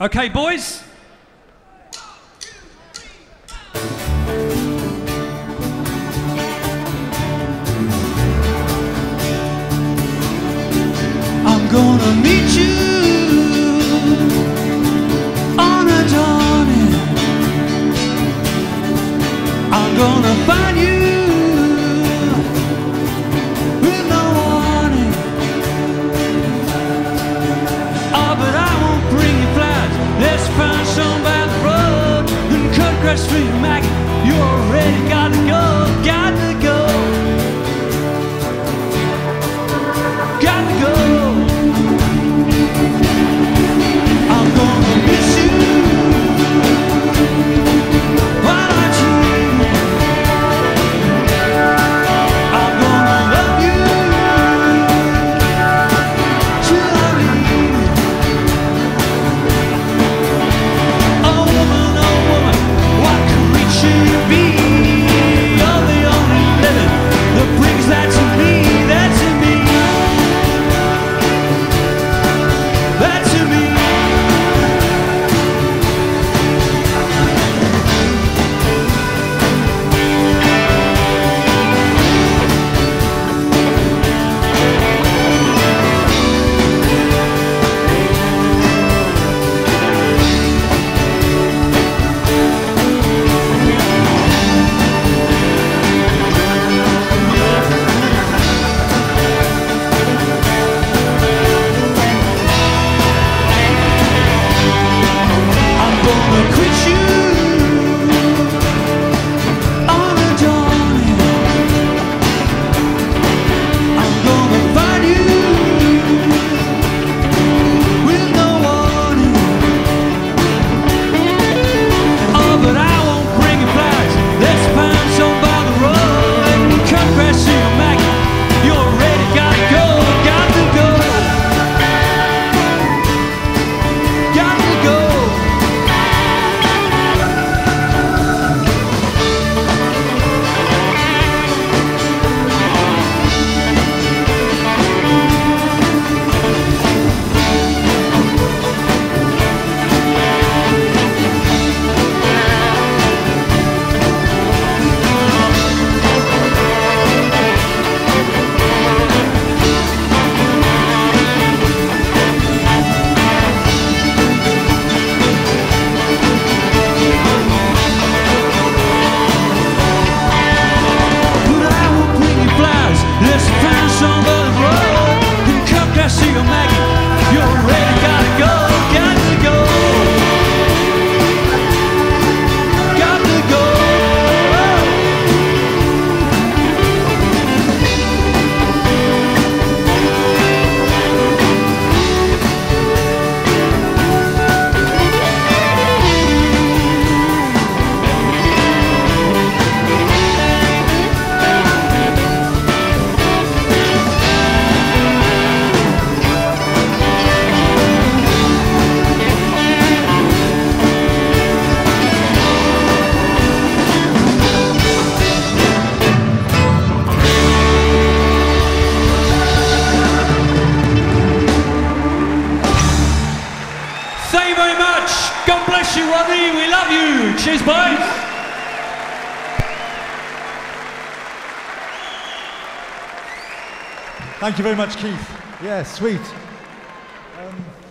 Okay, boys, for you, Maggie. This Thank you very much. God bless you, Ronnie. We love you. Cheers, boys. Thank you very much, Keith. Yeah, sweet. Um...